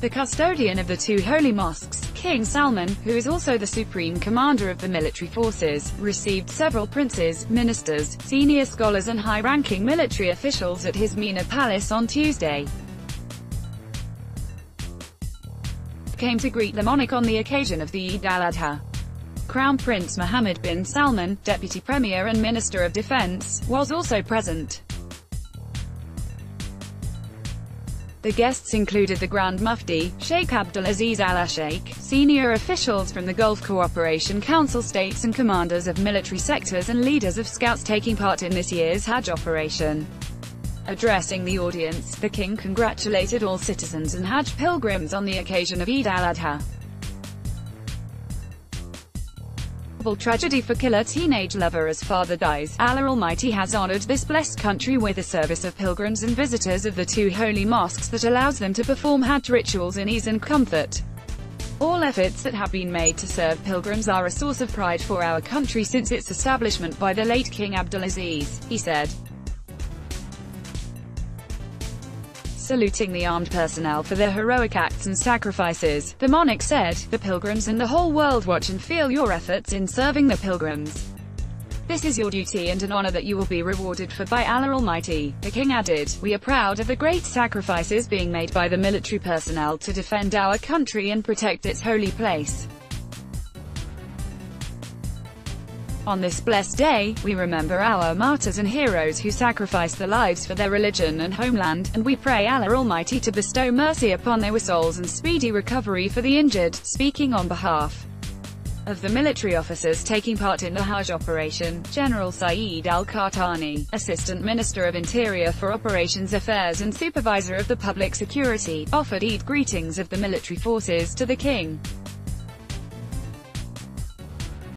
The custodian of the two holy mosques, King Salman, who is also the supreme commander of the military forces, received several princes, ministers, senior scholars and high-ranking military officials at his Mina palace on Tuesday. came to greet the monarch on the occasion of the Eid al-Adha. Crown Prince Mohammed bin Salman, Deputy Premier and Minister of Defense, was also present. The guests included the Grand Mufti, Sheikh Abdulaziz Al-Sheikh, senior officials from the Gulf Cooperation Council states and commanders of military sectors and leaders of scouts taking part in this year's Hajj operation. Addressing the audience, the king congratulated all citizens and Hajj pilgrims on the occasion of Eid al-Adha. Tragedy for killer teenage lover as father dies, Allah Almighty has honored this blessed country with a service of pilgrims and visitors of the two holy mosques that allows them to perform Hajj rituals in ease and comfort. All efforts that have been made to serve pilgrims are a source of pride for our country since its establishment by the late King Abdulaziz, he said. Saluting the armed personnel for their heroic acts and sacrifices. The monarch said, the pilgrims and the whole world watch and feel your efforts in serving the pilgrims. This is your duty and an honor that you will be rewarded for by Allah Almighty. The king added, We are proud of the great sacrifices being made by the military personnel to defend our country and protect its holy place. On this blessed day, we remember our martyrs and heroes who sacrificed their lives for their religion and homeland, and we pray Allah Almighty to bestow mercy upon their souls and speedy recovery for the injured, speaking on behalf of the military officers taking part in the Hajj operation, General Saeed Al-Qahtani, Assistant Minister of Interior for Operations Affairs and Supervisor of the Public Security, offered Eid greetings of the military forces to the king.